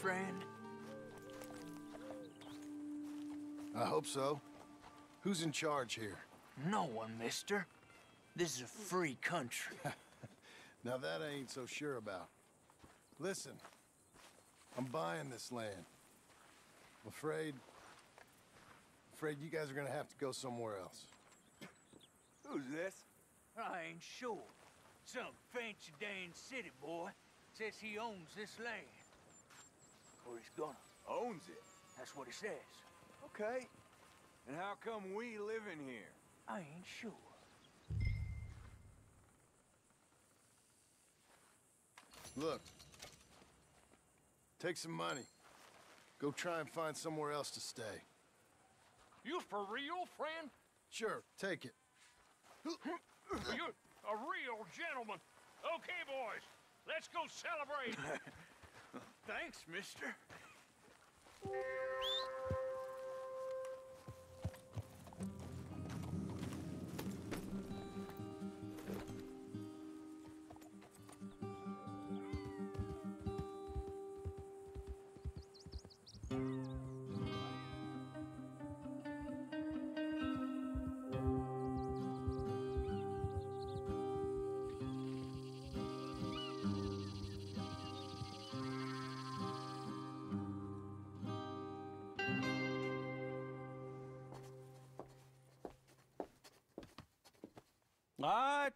friend? I hope so. Who's in charge here? No one, mister. This is a free country. Now that I ain't so sure about. Listen, I'm buying this land. I'm afraid... afraid you guys are gonna have to go somewhere else. Who's this? I ain't sure. Some fancy Dan city boy says he owns this land. Or he's gonna. Owns it. That's what he says. Okay. And how come we live in here? I ain't sure. Look. Take some money. Go try and find somewhere else to stay. You for real, friend? Sure, take it. You a real gentleman. Okay, boys, let's go celebrate. Thanks, mister.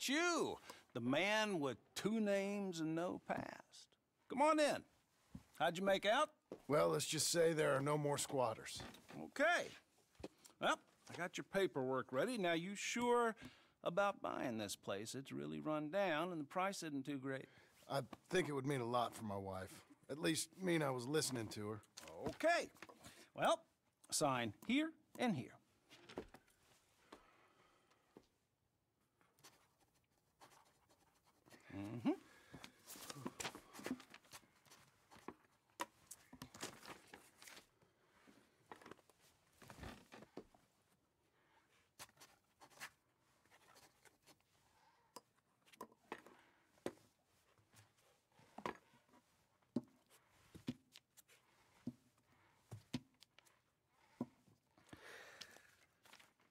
You, the man with two names and no past. Come on in. How'd you make out? Well, let's just say there are no more squatters. Okay. Well, I got your paperwork ready. Now, you sure about buying this place? It's really run down, and the price isn't too great. I think it would mean a lot for my wife. At least mean I was listening to her. Okay. Well, sign here and here.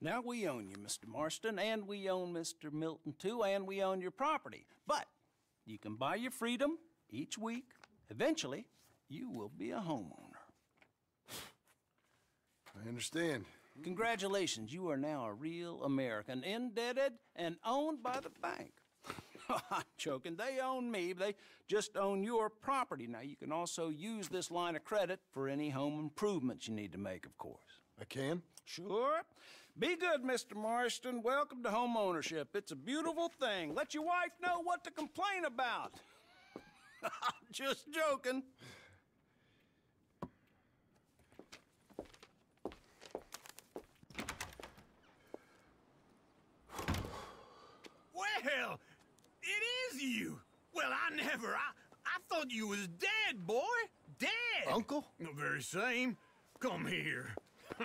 Now we own you, Mr. Marston, and we own Mr. Milton too, and we own your property. But you can buy your freedom each week. Eventually, you will be a homeowner. I understand. Congratulations, you are now a real American, indebted and owned by the bank. I'm joking. They own me. They just own your property. Now, you can also use this line of credit for any home improvements you need to make, of course. I can? Sure. Be good, Mr. Marston. Welcome to home ownership. It's a beautiful thing. Let your wife know what to complain about. I'm just joking. Well, it is you. Well, I never. I, I thought you was dead, boy. Dead. Uncle? The very same. Come here.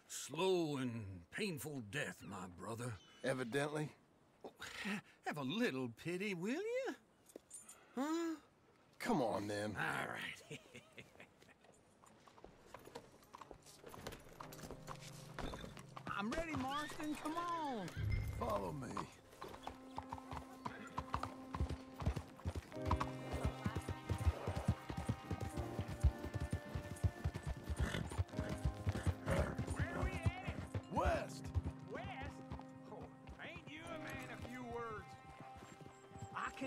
slow and painful death, my brother. Evidently. Oh, have a little pity, will you? Huh? Come on, then. All right. I'm ready, Marston. Come on. Follow me.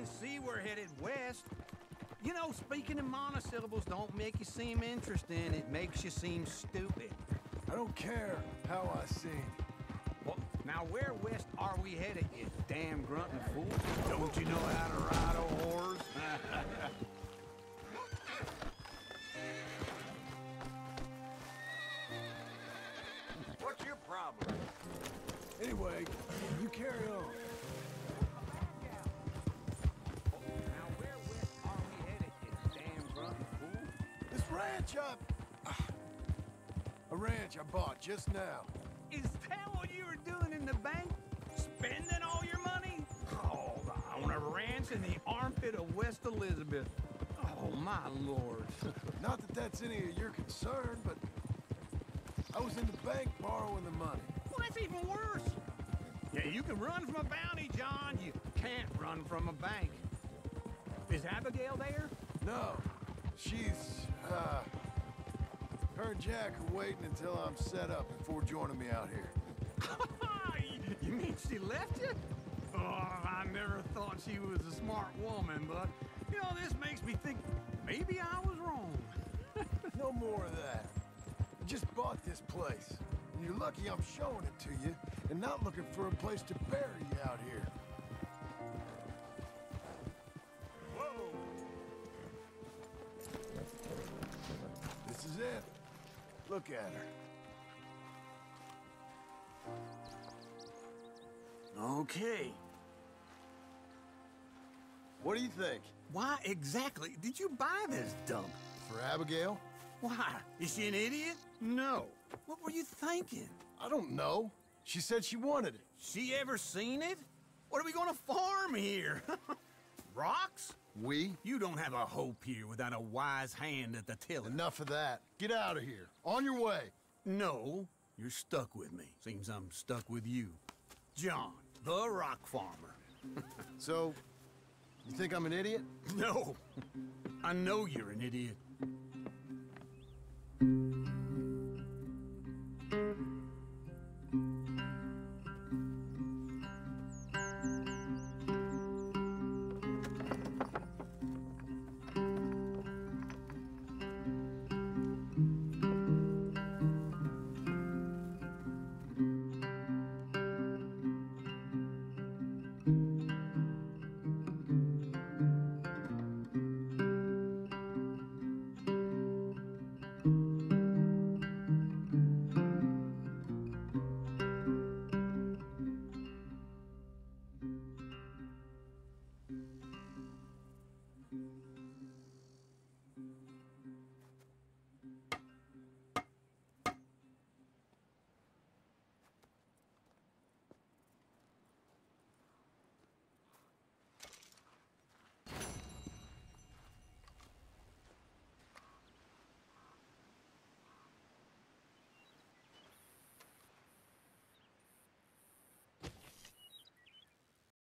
can see we're headed west. You know, speaking in monosyllables don't make you seem interesting. It makes you seem stupid. I don't care how I seem. Well, now where west are we headed, you damn grunting fool? Don't you know how to ride a horse? What's your problem? Anyway, you carry on. Ranch up. A ranch I bought just now. Is that what you were doing in the bank? Spending all your money? Oh, I own a ranch in the armpit of West Elizabeth. Oh, my lord. Not that that's any of your concern, but I was in the bank borrowing the money. Well, that's even worse. Yeah, you can run from a bounty, John. You can't run from a bank. Is Abigail there? No, she's, uh... Her and Jack are waiting until I'm set up before joining me out here. you mean she left you? Oh, I never thought she was a smart woman, but, you know, this makes me think maybe I was wrong. No more of that. I just bought this place. And you're lucky I'm showing it to you and not looking for a place to bury you out here. Is it. Look at her. Okay. What do you think? Why exactly did you buy this dump? For Abigail? Why? Is she an idiot? No. What were you thinking? I don't know. She said she wanted it. She ever seen it? What are we gonna farm here? Rocks? We? You don't have a hope here without a wise hand at the tiller. Enough of that. Get out of here. On your way. No, you're stuck with me. Seems I'm stuck with you. John, the rock farmer. So, you think I'm an idiot? No, I know you're an idiot.